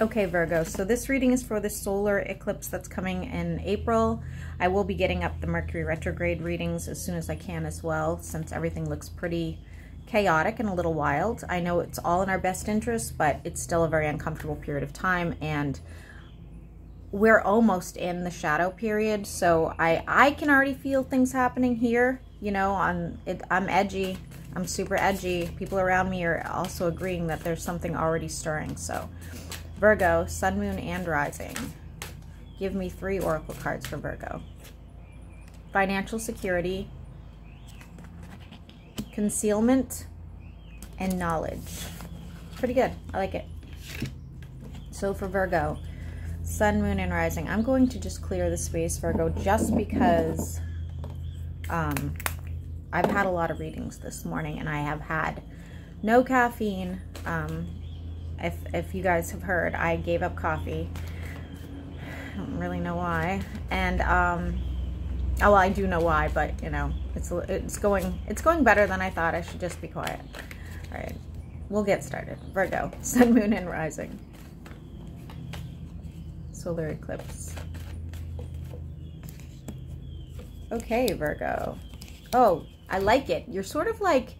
Okay, Virgo, so this reading is for the solar eclipse that's coming in April. I will be getting up the Mercury retrograde readings as soon as I can as well, since everything looks pretty chaotic and a little wild. I know it's all in our best interest, but it's still a very uncomfortable period of time, and we're almost in the shadow period, so I, I can already feel things happening here. You know, I'm, it, I'm edgy. I'm super edgy. People around me are also agreeing that there's something already stirring, so... Virgo, Sun, Moon, and Rising. Give me three Oracle cards for Virgo. Financial security, concealment, and knowledge. Pretty good. I like it. So for Virgo, Sun, Moon, and Rising, I'm going to just clear the space, Virgo, just because um, I've had a lot of readings this morning and I have had no caffeine, um, if, if you guys have heard, I gave up coffee. I don't really know why. And, um, oh, well, I do know why, but, you know, it's, it's going, it's going better than I thought. I should just be quiet. All right, we'll get started. Virgo, Sun, Moon, and Rising. Solar eclipse. Okay, Virgo. Oh, I like it. You're sort of like,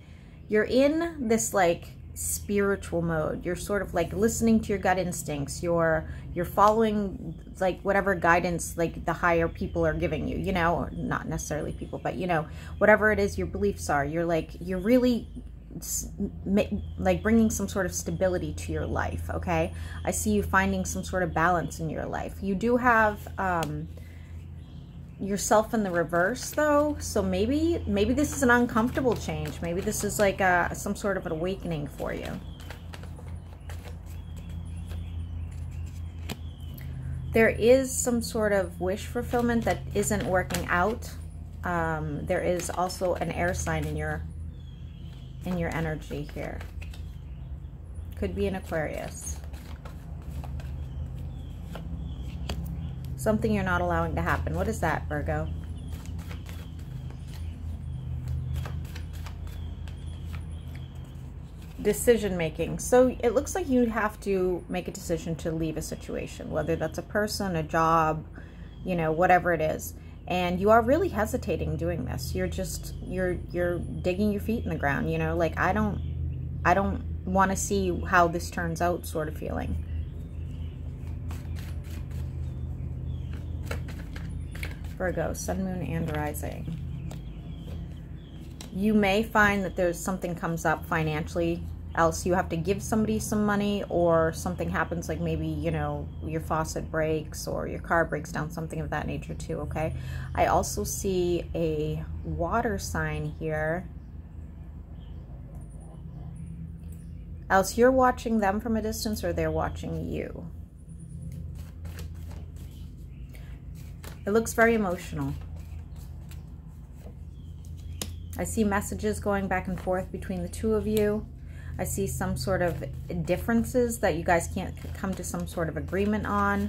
you're in this like spiritual mode. You're sort of like listening to your gut instincts. You're you're following like whatever guidance like the higher people are giving you, you know, not necessarily people, but you know, whatever it is your beliefs are. You're like you're really like bringing some sort of stability to your life, okay? I see you finding some sort of balance in your life. You do have um yourself in the reverse though. So maybe maybe this is an uncomfortable change. Maybe this is like a, some sort of an awakening for you. There is some sort of wish fulfillment that isn't working out. Um, there is also an air sign in your in your energy here. Could be an Aquarius Something you're not allowing to happen. What is that, Virgo? Decision making. So it looks like you have to make a decision to leave a situation, whether that's a person, a job, you know, whatever it is. And you are really hesitating doing this. You're just you're you're digging your feet in the ground, you know, like I don't I don't want to see how this turns out sort of feeling. Virgo, Sun, Moon, and Rising. You may find that there's something comes up financially, else you have to give somebody some money or something happens like maybe, you know, your faucet breaks or your car breaks down, something of that nature too, okay? I also see a water sign here. Else you're watching them from a distance or they're watching you. It looks very emotional. I see messages going back and forth between the two of you. I see some sort of differences that you guys can't come to some sort of agreement on.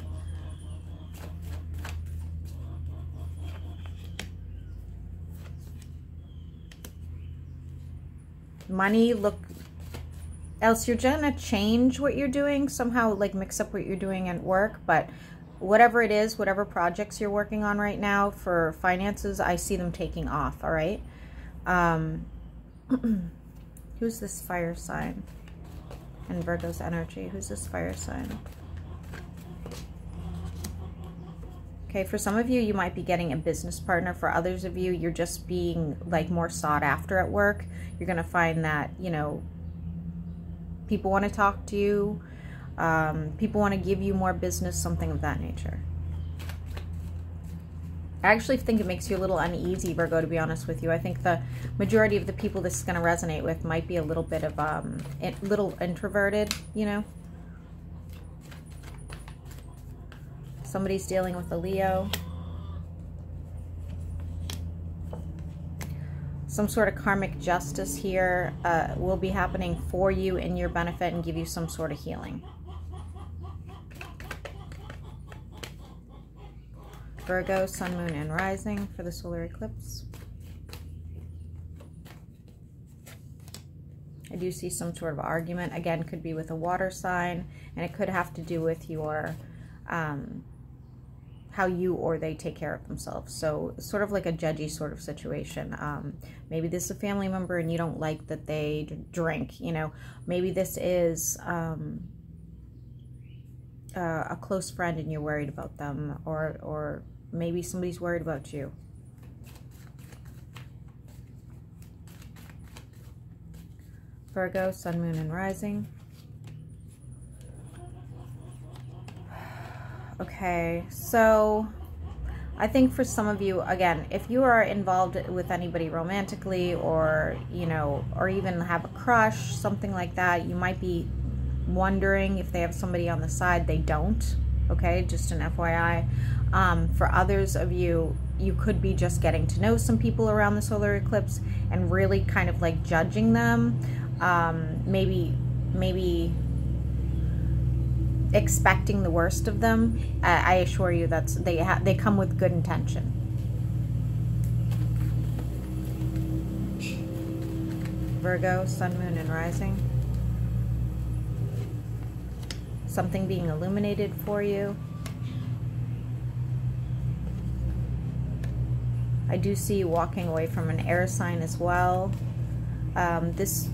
Money, look, else you're gonna change what you're doing, somehow like mix up what you're doing at work, but whatever it is, whatever projects you're working on right now for finances, I see them taking off, all right? Um, who's this fire sign? And Virgo's energy. Who's this fire sign? Okay, for some of you, you might be getting a business partner. For others of you, you're just being like more sought after at work. You're going to find that, you know, people want to talk to you um, people want to give you more business, something of that nature. I actually think it makes you a little uneasy, Virgo, to be honest with you. I think the majority of the people this is going to resonate with might be a little bit of, um, a little introverted, you know? Somebody's dealing with a Leo. Some sort of karmic justice here uh, will be happening for you in your benefit and give you some sort of healing. Virgo, Sun, Moon, and Rising for the solar eclipse. I do see some sort of argument. Again, could be with a water sign. and it could have to do with your um, how you or they take care of themselves. So sort of like a judgy sort of situation. Um, maybe this is a family member and you don't like that they drink. You know, maybe this is um, uh, a close friend and you're worried about them, or or maybe somebody's worried about you. Virgo, Sun, Moon, and Rising. Okay, so I think for some of you, again, if you are involved with anybody romantically or, you know, or even have a crush, something like that, you might be wondering if they have somebody on the side. They don't, okay? Just an FYI. Um, for others of you, you could be just getting to know some people around the solar eclipse and really kind of like judging them. Um, maybe, maybe expecting the worst of them, I assure you that's they ha- they come with good intention. Virgo, Sun, Moon, and Rising. Something being illuminated for you. I do see you walking away from an air sign as well. Um, this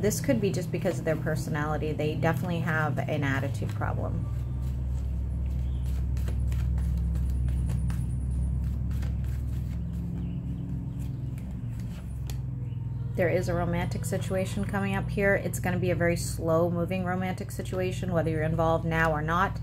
this could be just because of their personality. They definitely have an attitude problem. There is a romantic situation coming up here. It's going to be a very slow moving romantic situation, whether you're involved now or not.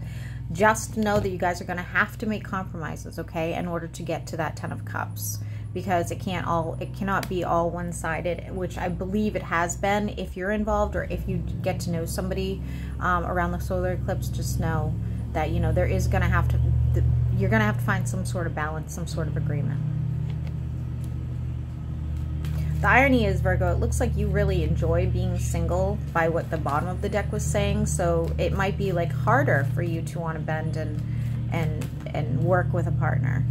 Just know that you guys are going to have to make compromises, okay, in order to get to that Ten of Cups because it can't all it cannot be all one-sided which i believe it has been if you're involved or if you get to know somebody um, around the solar eclipse just know that you know there is going to have to you're going to have to find some sort of balance some sort of agreement the irony is virgo it looks like you really enjoy being single by what the bottom of the deck was saying so it might be like harder for you to want to bend and and and work with a partner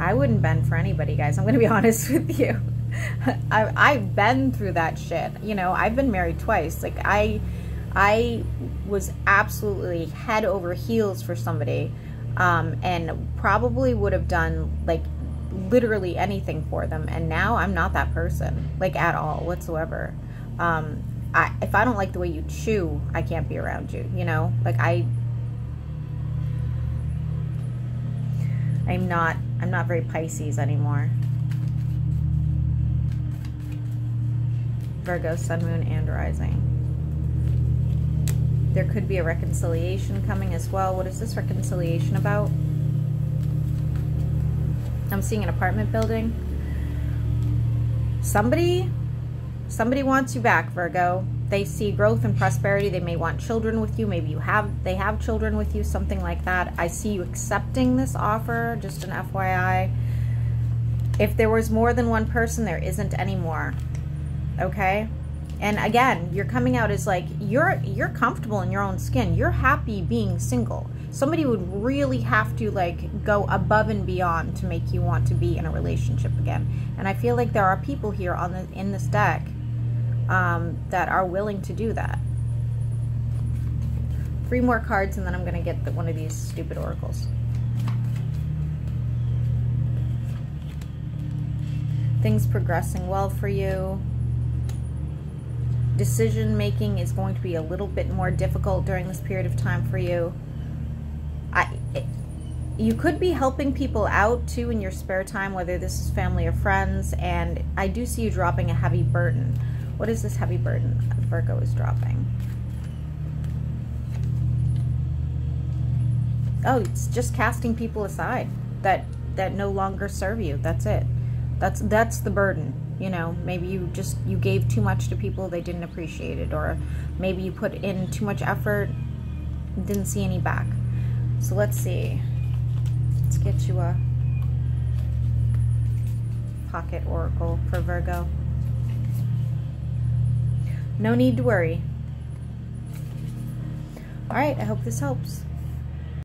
I wouldn't bend for anybody, guys. I'm going to be honest with you. I, I've been through that shit. You know, I've been married twice. Like, I, I was absolutely head over heels for somebody um, and probably would have done, like, literally anything for them. And now I'm not that person, like, at all whatsoever. Um, I, if I don't like the way you chew, I can't be around you, you know? Like, I, I'm not I'm not very Pisces anymore. Virgo, Sun, Moon, and Rising. There could be a reconciliation coming as well. What is this reconciliation about? I'm seeing an apartment building. Somebody, somebody wants you back, Virgo. They see growth and prosperity. They may want children with you. Maybe you have they have children with you something like that. I see you accepting this offer just an fyi if there was more than one person there isn't anymore. Okay and again you're coming out as like you're you're comfortable in your own skin you're happy being single somebody would really have to like go above and beyond to make you want to be in a relationship again and i feel like there are people here on the in this deck um, that are willing to do that. Three more cards and then I'm going to get the, one of these stupid oracles. Things progressing well for you. Decision making is going to be a little bit more difficult during this period of time for you. I, it, you could be helping people out too in your spare time, whether this is family or friends, and I do see you dropping a heavy burden. What is this heavy burden Virgo is dropping? Oh, it's just casting people aside that that no longer serve you. That's it. That's that's the burden. You know, maybe you just you gave too much to people they didn't appreciate it or maybe you put in too much effort didn't see any back. So let's see. Let's get you a pocket oracle for Virgo. No need to worry. All right, I hope this helps.